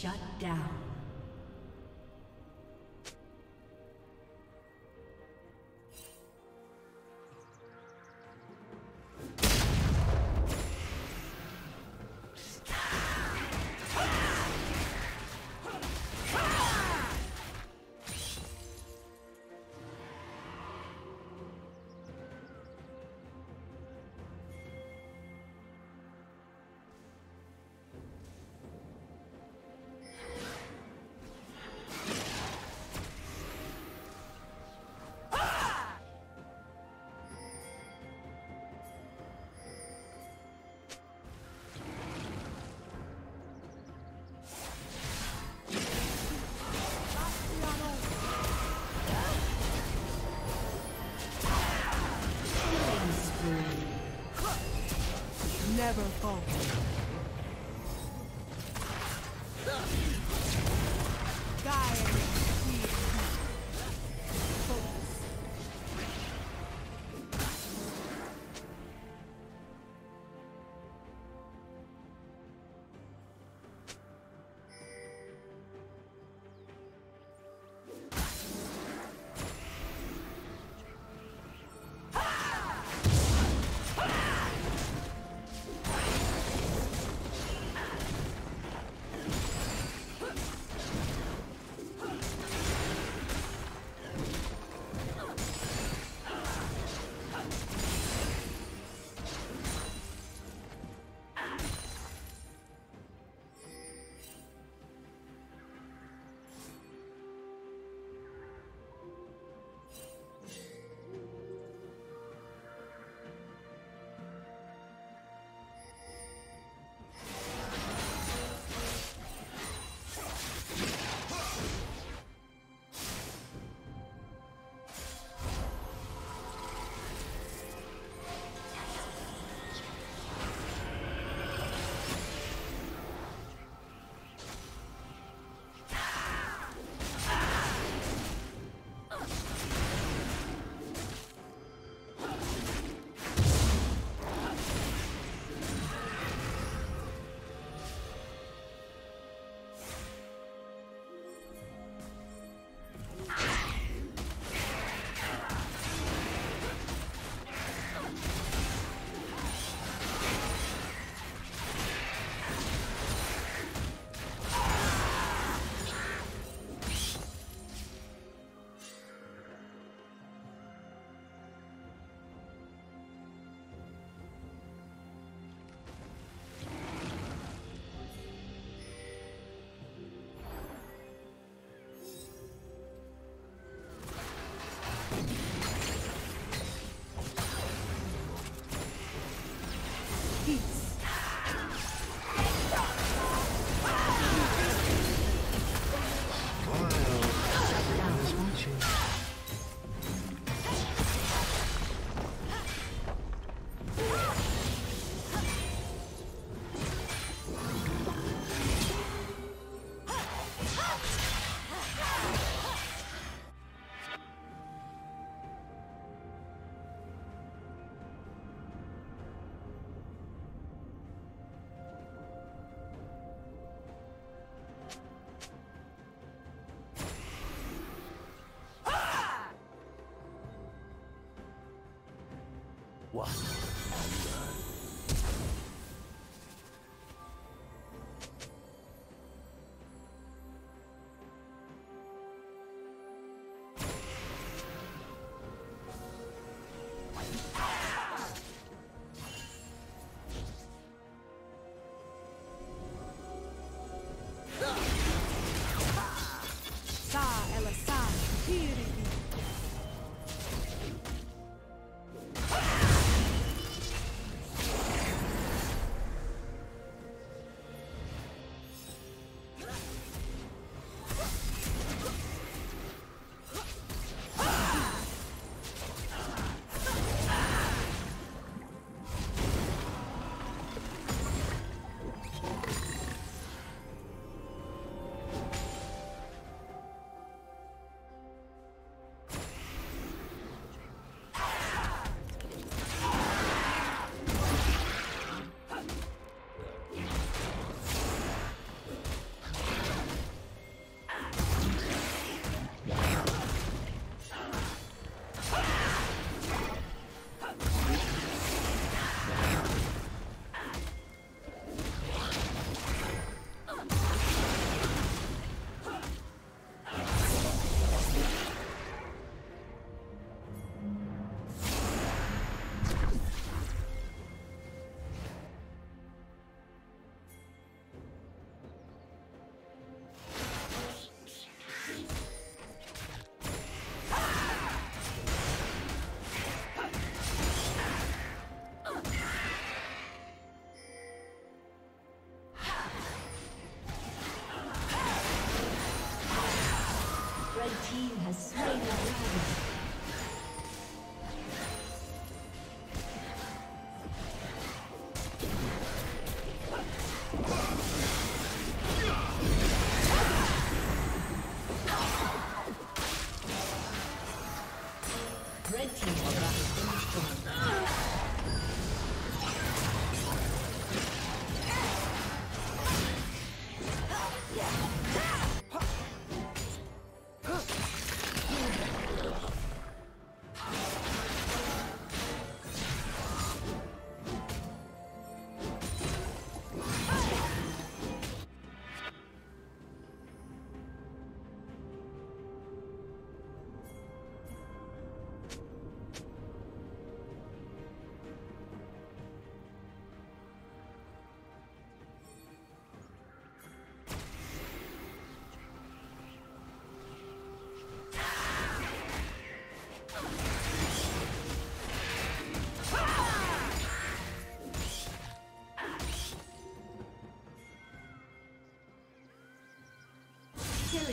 Shut down. One.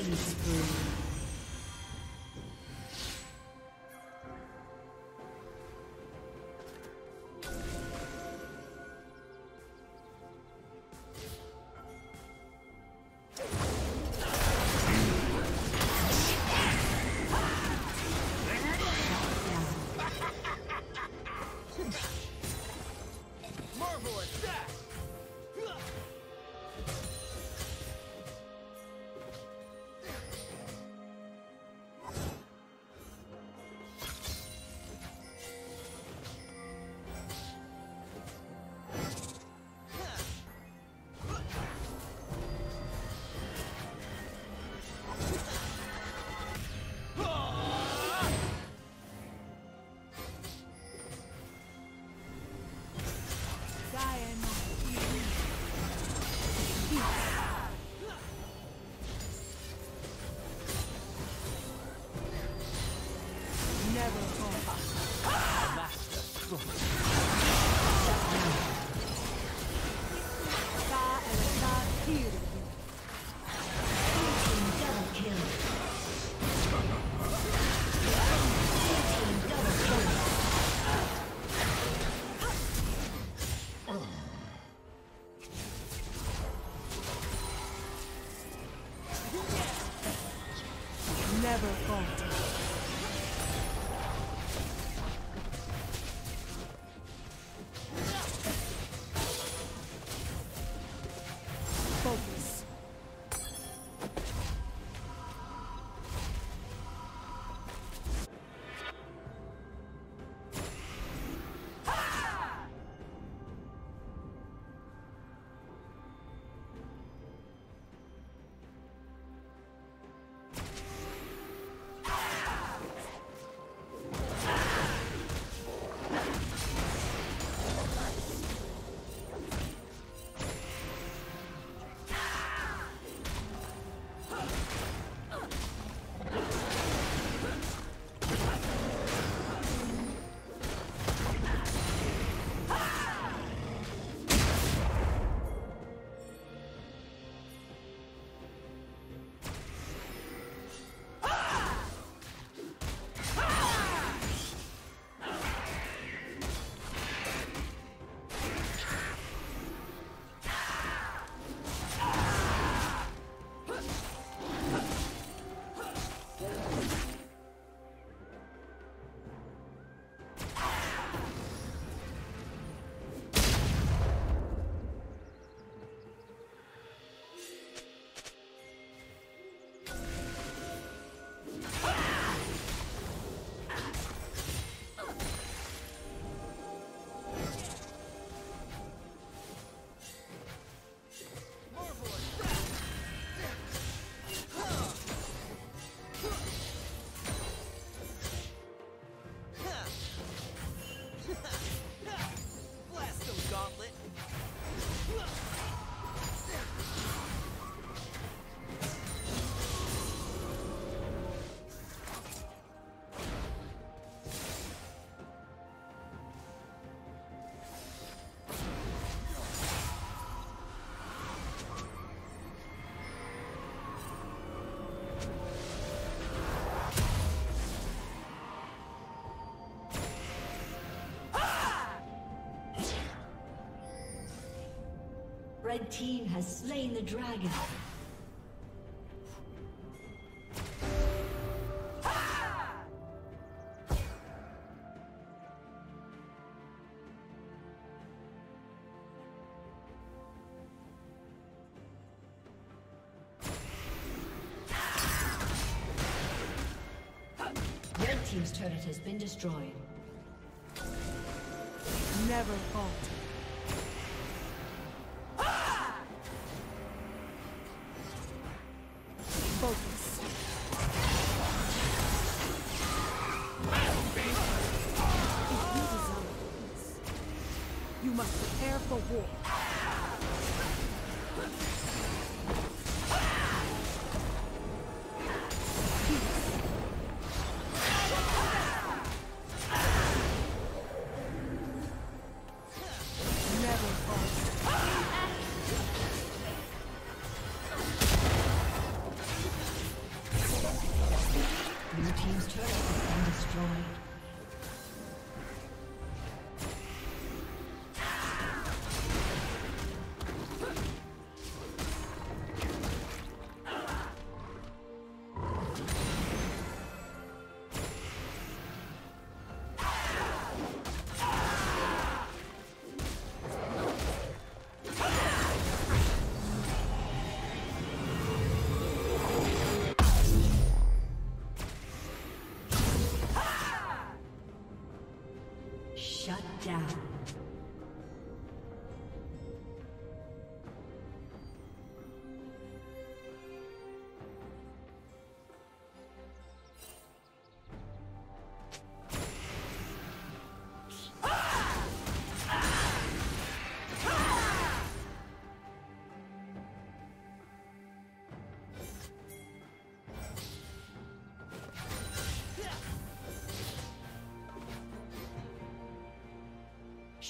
Killing spree. never falter. Red team has slain the dragon. Red team's turret has been destroyed. Never falter. 过。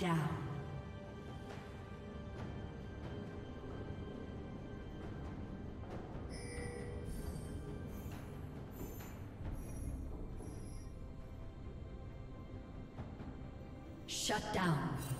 Down. Shut down.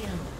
Kill.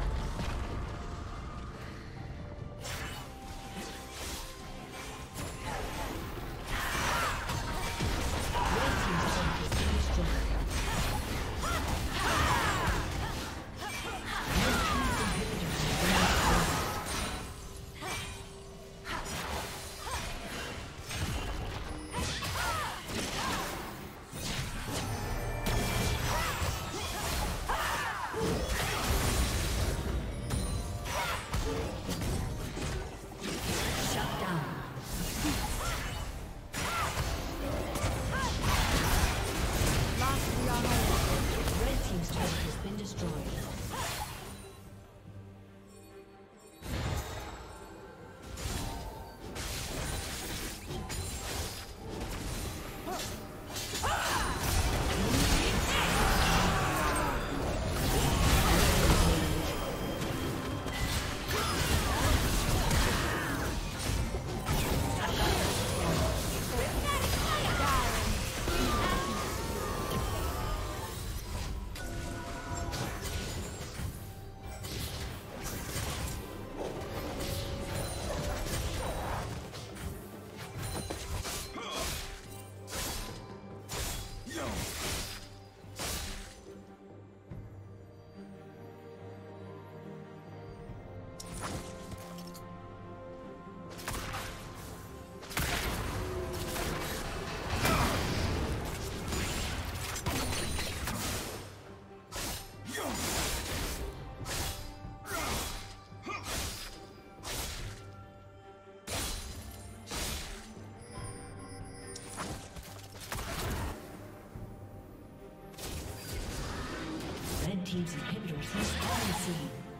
Team's inhibitor has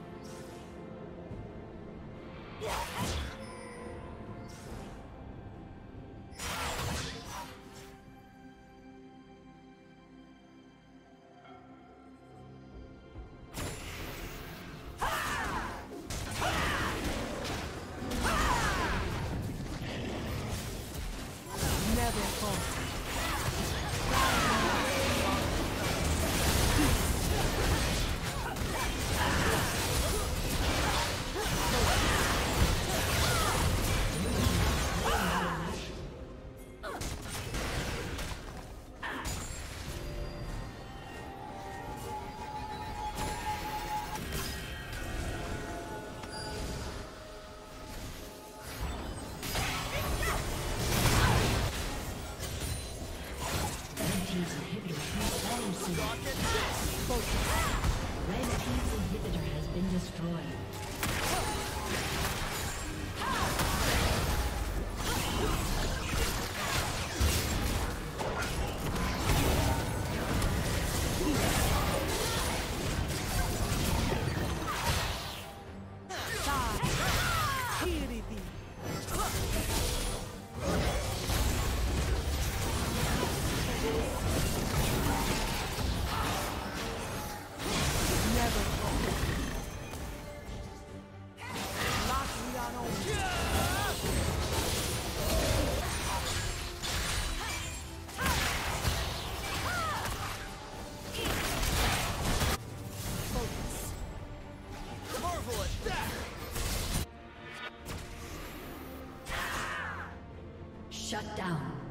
team's inhibitor has spawned soon. Red team's inhibitor has been destroyed. Shut down.